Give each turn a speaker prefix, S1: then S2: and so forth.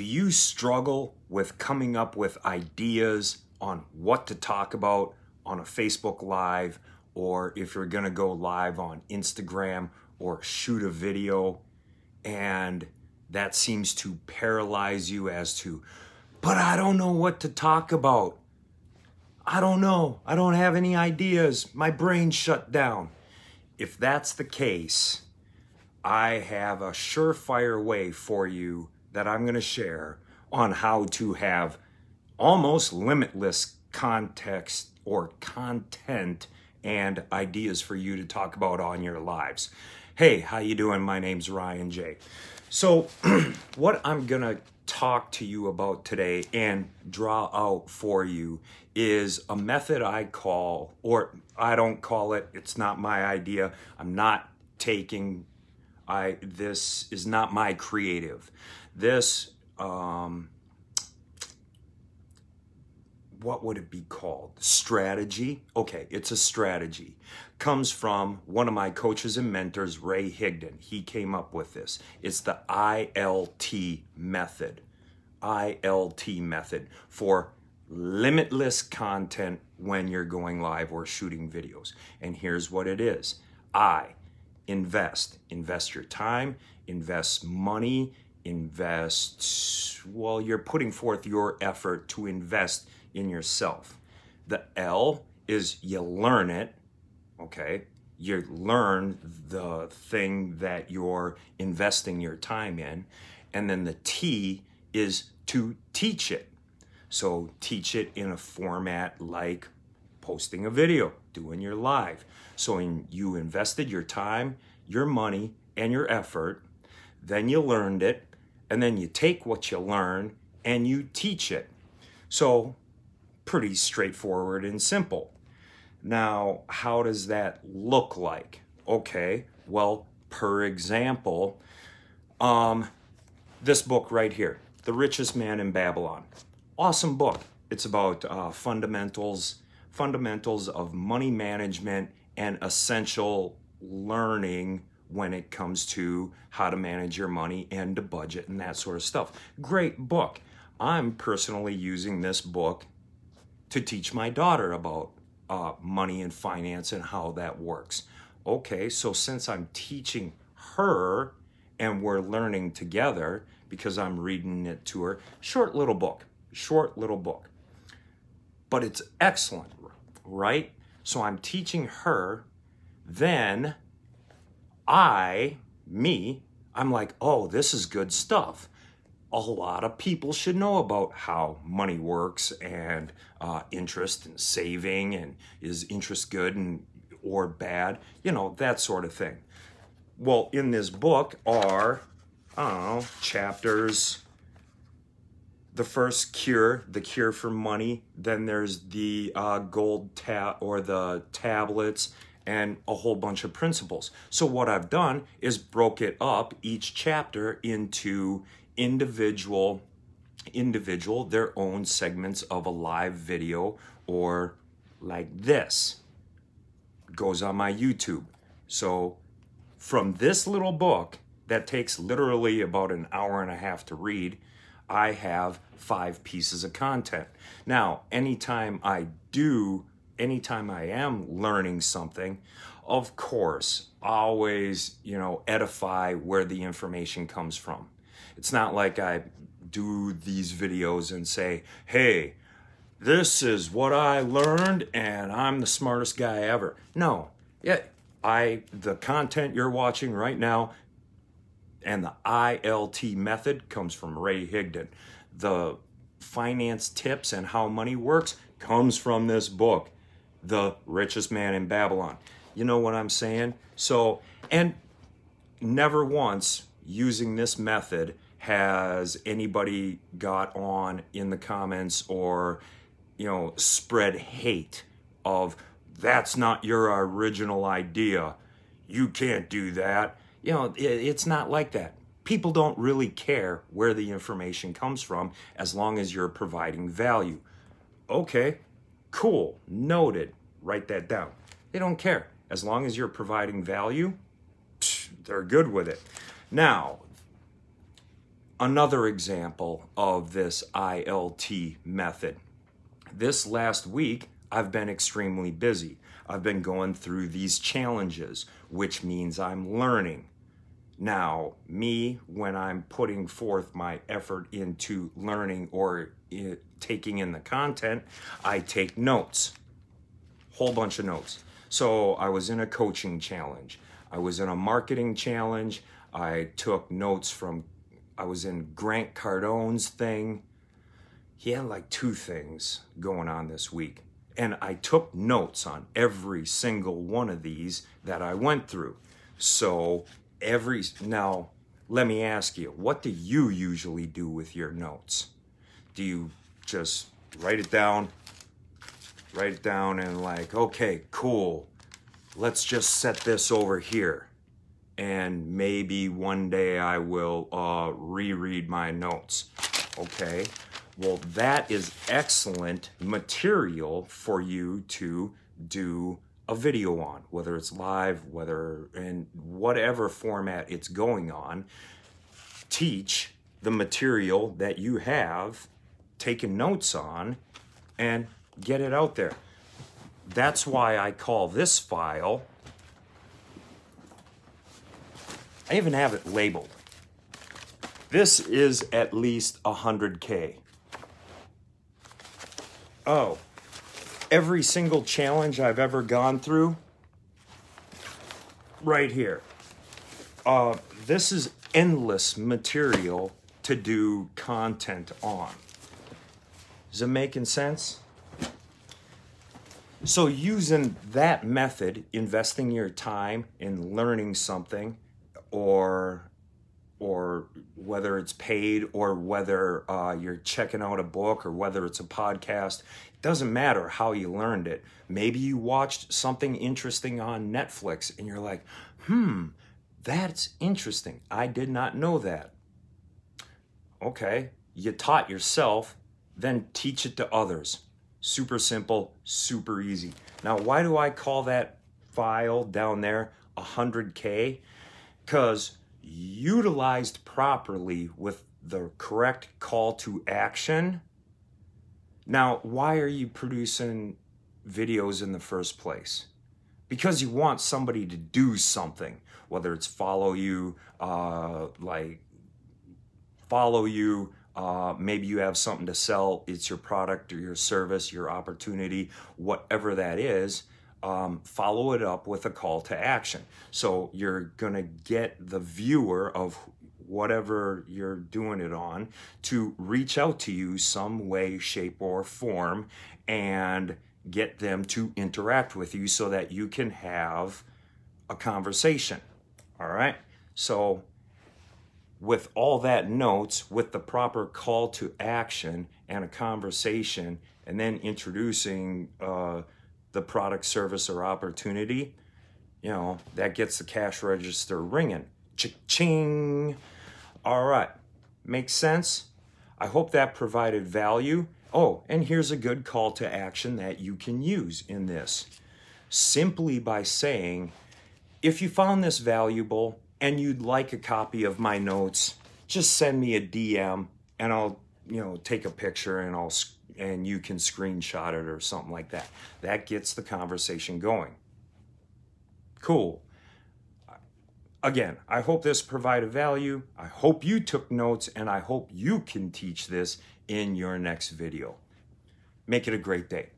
S1: Do you struggle with coming up with ideas on what to talk about on a Facebook Live or if you're going to go live on Instagram or shoot a video and that seems to paralyze you as to, but I don't know what to talk about. I don't know. I don't have any ideas. My brain shut down. If that's the case, I have a surefire way for you that I'm going to share on how to have almost limitless context or content and ideas for you to talk about on your lives. Hey, how you doing? My name's Ryan J. So, what I'm going to talk to you about today and draw out for you is a method I call or I don't call it, it's not my idea. I'm not taking I this is not my creative. This, um, what would it be called? Strategy? Okay, it's a strategy. Comes from one of my coaches and mentors, Ray Higdon. He came up with this. It's the ILT method. ILT method for limitless content when you're going live or shooting videos. And here's what it is I invest. Invest your time, invest money, invest, well, you're putting forth your effort to invest in yourself. The L is you learn it, okay? You learn the thing that you're investing your time in. And then the T is to teach it. So teach it in a format like posting a video, doing your live. So in, you invested your time, your money, and your effort, then you learned it, and then you take what you learn and you teach it. So pretty straightforward and simple. Now, how does that look like? Okay, well, per example, um, this book right here, The Richest Man in Babylon. Awesome book. It's about uh, fundamentals, fundamentals of money management and essential learning when it comes to how to manage your money and to budget and that sort of stuff. Great book. I'm personally using this book to teach my daughter about uh, money and finance and how that works. Okay, so since I'm teaching her and we're learning together because I'm reading it to her, short little book, short little book. But it's excellent, right? So I'm teaching her, then I, me, I'm like, oh, this is good stuff. A lot of people should know about how money works and uh, interest and saving and is interest good and or bad, you know, that sort of thing. Well, in this book are, I don't know, chapters. The first cure, the cure for money. Then there's the uh, gold tab or the tablets and a whole bunch of principles. So what I've done is broke it up each chapter into individual individual their own segments of a live video or like this goes on my YouTube. So from this little book that takes literally about an hour and a half to read, I have five pieces of content. Now, anytime I do anytime I am learning something, of course, always, you know, edify where the information comes from. It's not like I do these videos and say, hey, this is what I learned and I'm the smartest guy ever. No. Yeah, I the content you're watching right now and the ILT method comes from Ray Higdon. The finance tips and how money works comes from this book the richest man in Babylon. You know what I'm saying? So, and never once using this method has anybody got on in the comments or, you know, spread hate of that's not your original idea. You can't do that. You know, it's not like that. People don't really care where the information comes from as long as you're providing value. Okay, Cool, noted, write that down. They don't care. As long as you're providing value, they're good with it. Now, Another example of this ILT method. This last week, I've been extremely busy. I've been going through these challenges, which means I'm learning. Now, me, when I'm putting forth my effort into learning or taking in the content, I take notes, whole bunch of notes. So I was in a coaching challenge. I was in a marketing challenge. I took notes from, I was in Grant Cardone's thing. He had like two things going on this week. And I took notes on every single one of these that I went through. So every now let me ask you what do you usually do with your notes do you just write it down? Write it down and like okay cool. Let's just set this over here. And maybe one day i will uh, reread my notes. Okay. Well that is excellent material for you to do a video on, whether it's live, whether in whatever format it's going on. Teach the material that you have taken notes on and get it out there. That's why I call this file, I even have it labeled. This is at least 100K. Oh, every single challenge I've ever gone through right here. Uh, this is endless material to do content on. Is it making sense? So, using that method, investing your time in learning something, or or whether it's paid or whether uh, you're checking out a book or whether it's a podcast it doesn't matter how you learned it. Maybe you watched something interesting on netflix and you're like hmm that's interesting. I did not know that. Okay you taught yourself then teach it to others super simple super easy now why do i call that file down there 100k because utilized properly with the correct call to action. Now, why are you producing videos in the first place? Because you want somebody to do something, whether it's follow you, uh, like follow you, uh, maybe you have something to sell, it's your product or your service, your opportunity, whatever that is um, follow it up with a call to action. So you're going to get the viewer of whatever you're doing it on to reach out to you some way, shape, or form and get them to interact with you so that you can have a conversation. All right. So, with all that notes, with the proper call to action and a conversation, and then introducing, uh, the product, service, or opportunity, you know, that gets the cash register ringing. Cha-ching. All right. Makes sense? I hope that provided value. Oh, and here's a good call to action that you can use in this. Simply by saying, if you found this valuable and you'd like a copy of my notes, just send me a DM and I'll, you know, take a picture and I'll and you can screenshot it or something like that. That gets the conversation going. Cool. Again, I hope this provided value. I hope you took notes and I hope you can teach this in your next video. Make it a great day.